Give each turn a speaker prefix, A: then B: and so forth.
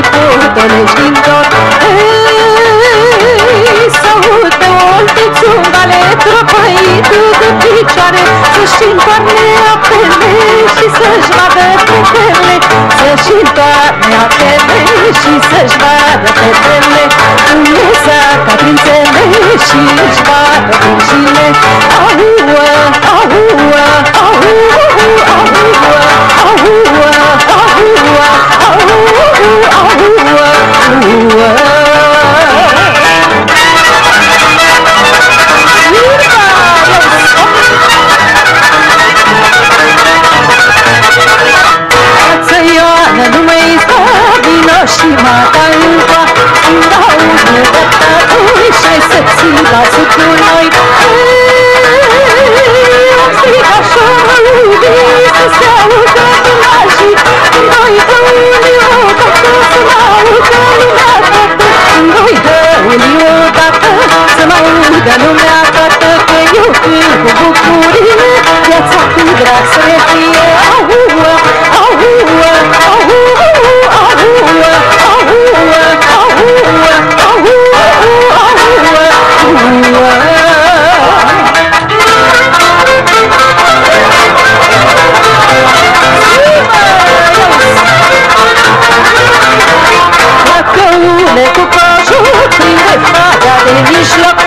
A: mai potolești din tot Ei, să uite olte țungale Trăpăită de picioare. Să-și întoarne apele Și să-și vadă fetele Să-și întoarne apele Și să-și vadă fetele Iesa ca prințele Și își vadă virgile Auă, auă, auă, Nu mai sta vino și mata în coa Când auzi nevăta tui Și-ai să ții glasul cu noi Am strigat șorului Să se audă pândașii Noi dă unii odată Să mă audă lumea toată Noi dă unii cu bucurie Viața cu drag să ne fie Aua Let the cross, who clean the fire, they wish luck.